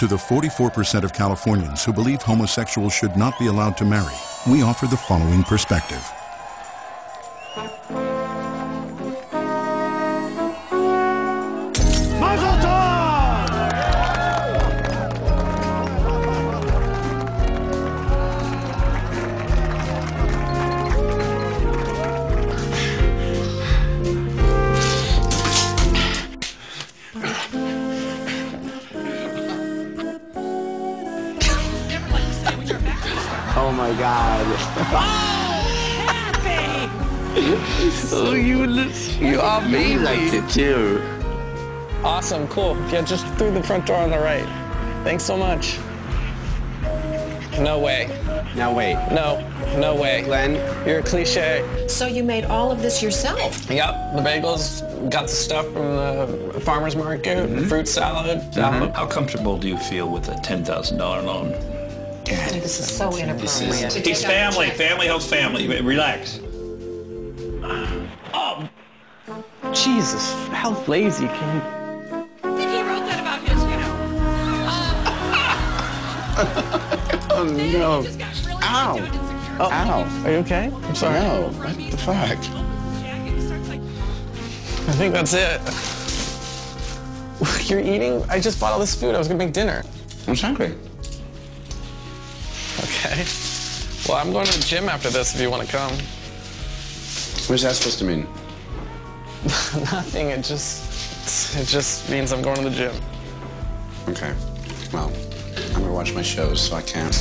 To the 44% of Californians who believe homosexuals should not be allowed to marry, we offer the following perspective. Oh my god. Oh, Happy! So you, you are He amazing. liked it too. Awesome, cool. Yeah, just through the front door on the right. Thanks so much. No way. Now wait. No, no way. Glenn, You're a cliche. So you made all of this yourself? Yep, the bagels, got the stuff from the farmer's market, mm-hmm. fruit salad, salad. How comfortable do you feel with a $10,000 loan? This is so inappropriate. To It's take family. Family helps family. Relax. Oh, Jesus, how lazy can you? I think he wrote that about his, you know. oh no. Really Ow. into it insecure. Ow. Are you okay? I'm sorry. No. What the fuck? Jack, and he starts like, I think that's it. You're eating? I just bought all this food. I was gonna make dinner. I'm hungry. Okay. Well, I'm going to the gym after this if you want to come. What's that supposed to mean? Nothing. It just it just means I'm going to the gym. Okay. Well, I'm gonna watch my shows, so I can't.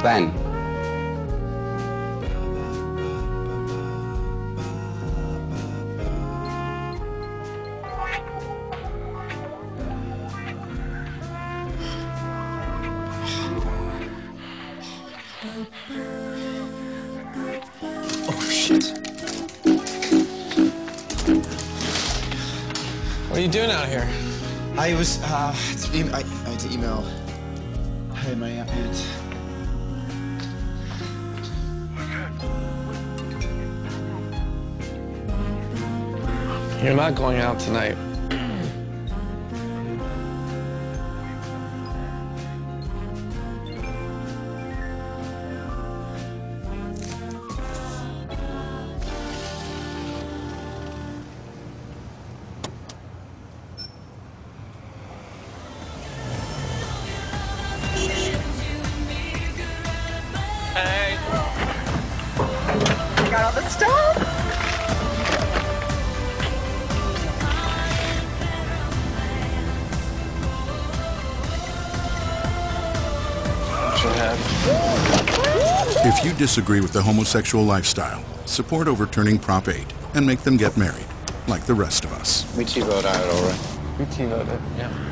Glenn? Glenn? Shit. What are you doing out here? I was, uh, to e- I, I had to email. Hey, my aunt. You're not going out tonight. Got all the stuff? If you disagree with the homosexual lifestyle, support overturning Prop 8 and make them get married, like the rest of us. We T-vote out, all right? We T-voted, yeah.